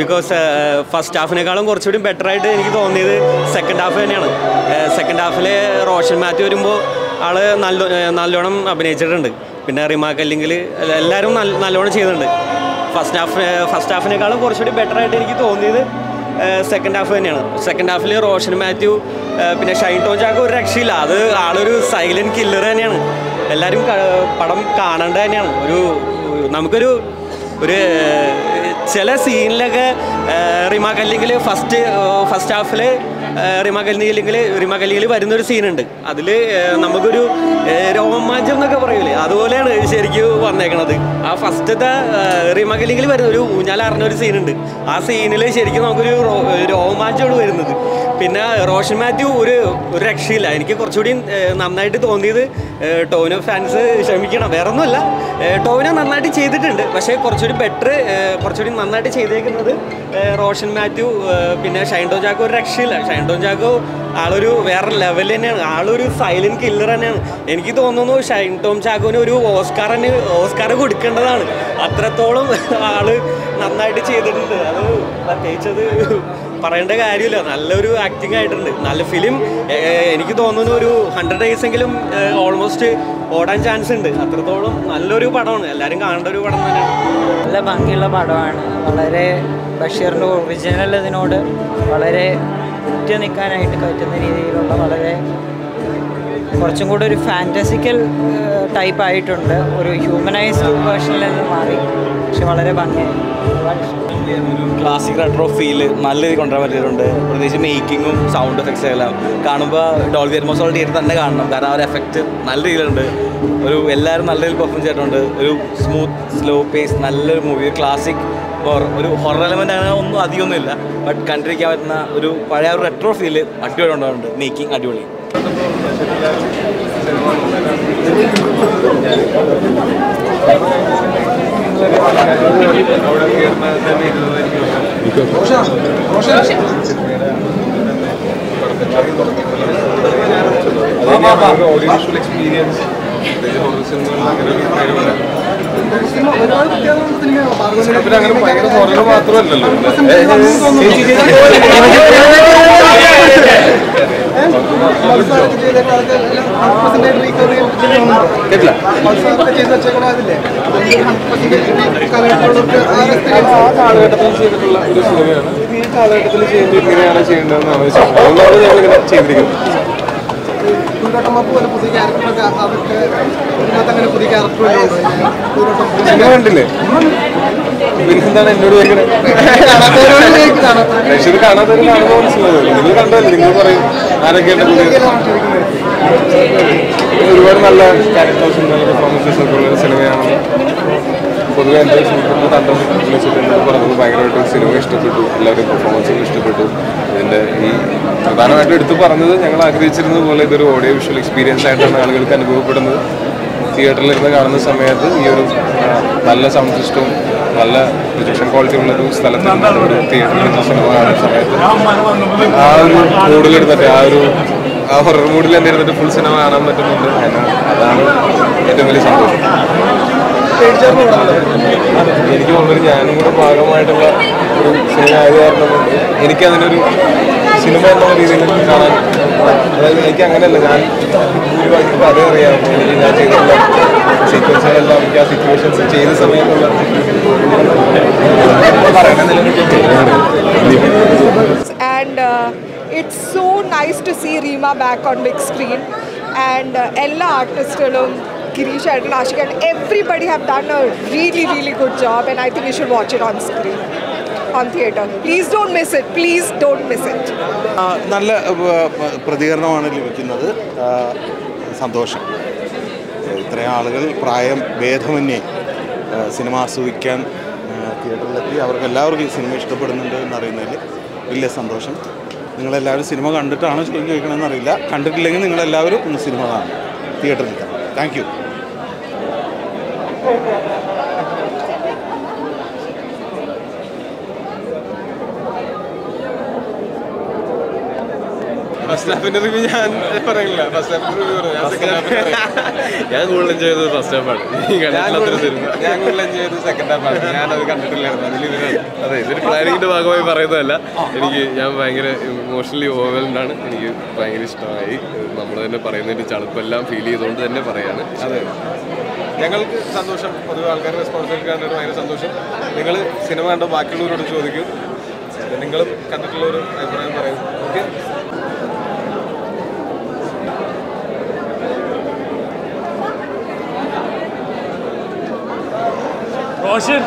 Because first ഹാഫിനേക്കാളും കുറച്ചുകൂടി better ആയിട്ട് എനിക്ക് തോന്നിയത് സെക്കൻഡ് ഹാഫ് തന്നെയാണ്. സെക്കൻഡ് ഹാഫിൽ റോഷൻ മാത്യു വരുമ്പോൾ ആൾ നല്ല നല്ലോണം അഭിനയിച്ചിട്ടുണ്ട്. പിന്നെ റിമാക്ക് അല്ലെങ്കിൽ എല്ലാവരും നല്ല നല്ലോണം ചെയ്യുന്നുണ്ട് ഫസ്റ്റ് ഹാഫ് ഫസ്റ്റ് ഹാഫിനേക്കാളും കുറച്ചുകൂടി ബെറ്റർ ആയിട്ട് എനിക്ക് തോന്നിയത് സെക്കൻഡ് ഹാഫ് തന്നെയാണ്. സെക്കൻഡ് ഹാഫിൽ റോഷൻ മാത്യു പിന്നെ ഷൈൻ ടോഞ്ചാക്ക് ചാക്ക് ഒരു രക്ഷയില്ല. അത് ആളൊരു സൈലന്റ് കില്ലർ തന്നെയാണ്. എല്ലാവരും പടം കാണേണ്ടത് തന്നെയാണ്. ഒരു നമുക്കൊരു ഒരു ചില സീനിലൊക്കെ റിമാക്ക് അല്ലെങ്കിൽ ഫസ്റ്റ് ഫസ്റ്റ് ഹാഫിൽ റിമാക്ക് അല്ലെങ്കിൽ റിമകലിയിൽ വരുന്നൊരു സീനുണ്ട്. അതിൽ നമുക്കൊരു രോമാഞ്ചം എന്നൊക്കെ പറയൂലേ? അതുപോലെയാണ് ശരിക്കും വന്നേക്കണത്. ആ ഫസ്റ്റത്തെ റിമാക്ക് അല്ലെങ്കിൽ വരുന്ന ഒരു ഊഞ്ഞാലറിഞ്ഞ ഒരു സീനുണ്ട്. ആ സീനിൽ ശരിക്കും നമുക്കൊരു രോമാഞ്ചമാണ് വരുന്നത്. പിന്നെ റോഷൻ മാത്യു ഒരു ഒരു രക്ഷയില്ല. എനിക്ക് കുറച്ചുകൂടി നന്നായിട്ട് തോന്നിയത് ടോവിനോ ഫാൻസ് ക്ഷമിക്കണം. വേറെ ഒന്നുമല്ല ടോവിനോ നന്നായിട്ട് ചെയ്തിട്ടുണ്ട്. പക്ഷേ കുറച്ചുകൂടി ബെറ്റർ കുറച്ചുകൂടി നന്നായിട്ട് ചെയ്തേക്കുന്നത് റോഷൻ മാത്യു പിന്നെ ഷൈൻ ടോജാക്ക് ഒരു രക്ഷയില്ല. ഷൈൻ ടോൺ ചാക്കോ ആളൊരു വേറെ ലെവൽ തന്നെയാണ്. ആളൊരു സൈലന്റ് കില്ലർ തന്നെയാണ്. എനിക്ക് തോന്നുന്നു ഷൈൻ ടോം ചാക്കോന് ഒരു ഓസ്കാറിന് ഓസ്കാർ കൊടുക്കേണ്ടതാണ്. അത്രത്തോളം ആൾ നന്നായിട്ട് ചെയ്തിട്ടുണ്ട്. അത് പ്രത്യേകിച്ചത് പറയേണ്ട കാര്യമില്ല. നല്ലൊരു ആക്ടിങ് ആയിട്ടുണ്ട്. നല്ല ഫിലിം എനിക്ക് തോന്നുന്നു ഒരു ഹൺഡ്രഡ് ഡേയ്സ് എങ്കിലും ഓൾമോസ്റ്റ് ഓടാൻ ചാൻസ് ഉണ്ട്. അത്രത്തോളം നല്ലൊരു പടമാണ്. എല്ലാവരും കാണേണ്ട ഒരു പടം തന്നെയാണ്. നല്ല ഭംഗിയുള്ള പടമാണ്. വളരെ ബഷീറിന്റെ ഒറിജിനൽ ഇതിനോട് വളരെ ഉറ്റ നിൽക്കാനായിട്ട് പറ്റുന്ന രീതിയിലുള്ള വളരെ കുറച്ചും കൂടെ ഒരു ഫാന്റസിക്കൽ ടൈപ്പ് ആയിട്ടുണ്ട്. ഒരു ഹ്യൂമനൈസ്ഡ് വേർഷനിൽ നിന്ന് മാറി. പക്ഷെ വളരെ ഭംഗിയായി. ക്ലാസിക് റെട്രോ ഫീൽ നല്ല രീതിയിൽ കൊണ്ടുവരാൻ പറ്റിയിട്ടുണ്ട്. പ്രത്യേകിച്ച് മേക്കിങ്ങും സൗണ്ട് എഫക്ട്സ് എല്ലാം. കാണുമ്പോൾ ഡോൾവി അറ്റ്മോസോൾ തന്നെ കാണണം. കാരണം ആ ഒരു എഫക്റ്റ് നല്ല രീതിയിലുണ്ട്. ഒരു എല്ലാവരും നല്ല രീതിയിൽ പെർഫോം ചെയ്തിട്ടുണ്ട്. ഒരു സ്മൂത്ത് സ്ലോ പേസ് നല്ലൊരു മൂവി ക്ലാസിക് ഒരു ഹൊറർ എലമെന്റ് അങ്ങനെ ഒന്നും അധികമൊന്നുമില്ല. ബട്ട് കണ്ടിരിക്കാൻ പറ്റുന്ന ഒരു പഴയ ഒരു റെട്രോ ഫീൽ അടിപൊളി. ഉണ്ടാവുന്നുണ്ട് മേക്കിംഗ് അടിപൊളി ഓഡിയോ എക്സ്പീരിയൻസ് മാത്രമല്ലല്ലോ കാലഘട്ടത്തിൽ ചെയ്തിട്ടുള്ള ഒരു സിനിമയാണ്. ഈ കാലഘട്ടത്തിൽ ചെയ്യുമ്പോൾ ഇങ്ങനെയാണ് ചെയ്യേണ്ടതെന്നാണ് ആവശ്യം ചെയ്തിരിക്കുന്നത്. സിനിമ കണ്ടില്ലേ? പിന്നെന്താണ് എന്നോട് ചോദിക്കണത് പ്രേക്ഷകർ കാണാത്തവർ കാണുമ്പോൾ മനസ്സിലാവുമല്ലോ നിങ്ങൾ കണ്ടല്ലോ നിങ്ങൾ പറയും ആരൊക്കെയാണ് പുതിയ ഒരുപാട് നല്ല ക്യാരക്ടേഴ്സും നല്ല പെർഫോമൻസസ് ഒക്കെ ഉള്ള ഒരു സിനിമയാണ്. പൊതുവെ എന്റെ സുഹൃത്തുക്കൾ തന്ത്രം വെച്ചിട്ടുണ്ട് പറഞ്ഞത് ഭയങ്കരമായിട്ട് സിനിമ ഇഷ്ടപ്പെട്ടു. എല്ലാവരും പെർഫോമൻസും ഇഷ്ടപ്പെട്ടു. ഇതിന്റെ ഈ പ്രധാനമായിട്ടും എടുത്തു പറഞ്ഞത് ഞങ്ങൾ ആഗ്രഹിച്ചിരുന്നത് പോലെ ഇതൊരു ഓഡിയോ വിഷ്വൽ എക്സ്പീരിയൻസ് ആയിട്ടാണ് ആളുകൾക്ക് അനുഭവപ്പെടുന്നത്. തിയേറ്ററിൽ ഇരുന്ന് കാണുന്ന സമയത്ത് ഈ ഒരു നല്ല സൗണ്ട് സിസ്റ്റവും നല്ല പ്രൊജക്ഷൻ ക്വാളിറ്റി ഉള്ള ഒരു സ്ഥലത്ത് ഒരു തിയേറ്ററിൽ സിനിമ കാണുന്ന സമയത്ത് ആ ഒരു മൂഡിലെടുത്തിട്ട് ആ ഒരു ആ ഹൊറർ മൂഡിൽ ഇരുന്നിട്ട് ഫുൾ സിനിമ കാണാൻ പറ്റുന്നുണ്ട്. അതാണ് ഏറ്റവും വലിയ സന്തോഷം. എനിക്ക് തോന്നുന്നു ഞാനും കൂടെ ഭാഗമായിട്ടുള്ള ഒരു സിനിമ ആയത് കാരണം എനിക്കതിനൊരു സിനിമ എന്നുള്ള രീതിയിൽ കാണാൻ അതായത് എനിക്ക് അങ്ങനെയല്ല ഞാൻ ഭൂരിഭാഗം കഥ അറിയാം. എനിക്ക് ഞാൻ ചെയ്തിട്ടുള്ള സീക്വൻസുകളെല്ലാം എനിക്ക് ആ സിറ്റുവേഷൻസ് ചെയ്ത സമയത്തുള്ള it's so nice to see Reema back on big screen and എല്ലാ ആർട്ടിസ്റ്റുകളും Girish and Ashik and everybody have done a really really good job and I think you should watch it on screen theatre please don't miss it. Please don't miss it. ആ, നല്ല പ്രതികരണമാണ് ലഭിക്കുന്നത്. സന്തോഷം. ഇത്രയും ആളുകൾ പ്രായം ഭേദമന്യേ സിനിമ ആസ്വദിക്കാൻ തിയേറ്ററിലെത്തി. അവർക്ക് എല്ലാവർക്കും ഈ സിനിമ ഇഷ്ടപ്പെടുന്നുണ്ട് എന്നറിയുന്നതിൽ വലിയ സന്തോഷം. നിങ്ങളെല്ലാവരും സിനിമ കണ്ടിട്ടാണ് ശരിക്കും ചോദിക്കണമെന്ന് അറിയില്ല കണ്ടിട്ടില്ലെങ്കിൽ നിങ്ങളെല്ലാവരും ഒന്ന് സിനിമ കാണും തിയേറ്ററിൽ താങ്ക് യു ഫസ്റ്റ് ഹാഫിന്റെ റിവ്യൂ ഞാൻ പറയില്ല. ഫസ്റ്റ് ഹാഫിന്റെ റിവ്യൂ പറഞ്ഞു ഞാൻ കൂടുതൽ എൻജോയ് ചെയ്തത് ഫസ്റ്റ് ഹാഫാണ് ഞാൻ കൂടുതൽ എൻജോയ് ചെയ്തത് സെക്കൻഡ് ഹാഫാണ് ഞാൻ അത് കണ്ടിട്ടില്ലായിരുന്നു. അതിൽ ഇതിനാണ് അതെ ഇതൊരു പ്ലാനിങ്ങിന്റെ ഭാഗമായി പറയുന്നതല്ല. എനിക്ക് ഞാൻ ഭയങ്കര ഇമോഷണലി ഓവർവെൽഡ് ആണ്. എനിക്ക് ഭയങ്കര ഇഷ്ടമായി. നമ്മൾ തന്നെ പറയുന്നതിന്റെ ചളുപ്പെല്ലാം ഫീൽ ചെയ്തുകൊണ്ട് തന്നെ പറയാണ്. അതെ. ഞങ്ങൾക്ക് സന്തോഷം. പൊതുവെ ആൾക്കാരുടെ റെസ്പോൺസ് കണ്ടിട്ട് ഭയങ്കര സന്തോഷം. നിങ്ങൾ സിനിമ കണ്ട? ബാക്കിയുള്ളവരോട് ചോദിക്കും. നിങ്ങളും കണ്ടിട്ടുള്ള ഒരു അഭിപ്രായം പറയും. ഓക്കെ റോഷൻ.